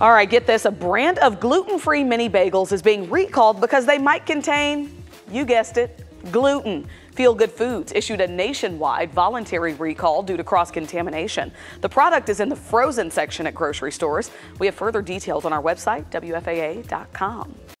All right, get this. A brand of gluten-free mini bagels is being recalled because they might contain, you guessed it, gluten. Feel Good Foods issued a nationwide voluntary recall due to cross-contamination. The product is in the frozen section at grocery stores. We have further details on our website, WFAA.com.